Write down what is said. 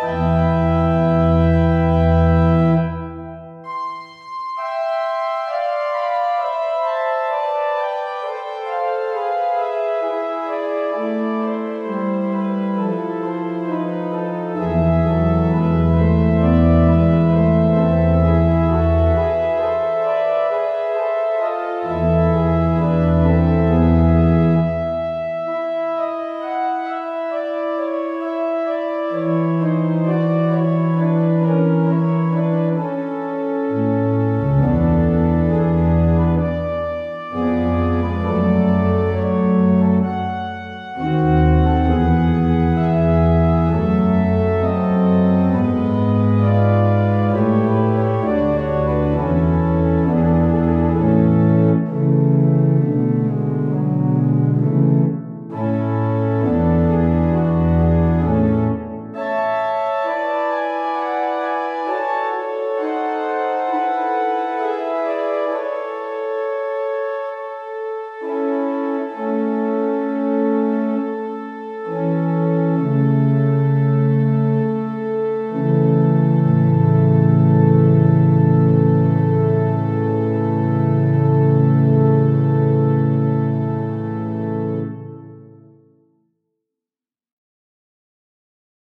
Música